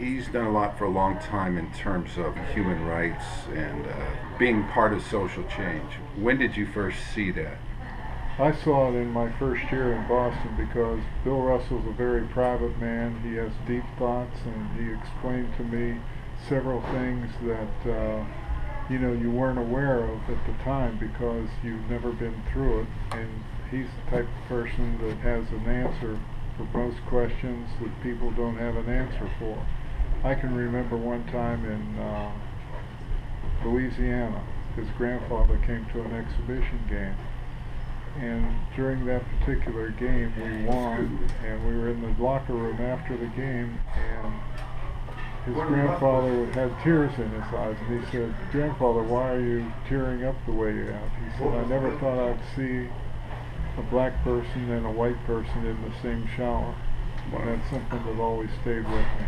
he's done a lot for a long time in terms of human rights and uh, being part of social change. When did you first see that? I saw it in my first year in Boston because Bill Russell's a very private man. He has deep thoughts, and he explained to me several things that uh, you know you weren't aware of at the time because you've never been through it. And he's the type of person that has an answer for most questions that people don't have an answer for. I can remember one time in uh, Louisiana, his grandfather came to an exhibition game. And during that particular game we won and we were in the locker room after the game and his grandfather had tears in his eyes and he said grandfather why are you tearing up the way you have? He said i never thought i'd see a black person and a white person in the same shower. And that's something that always stayed with me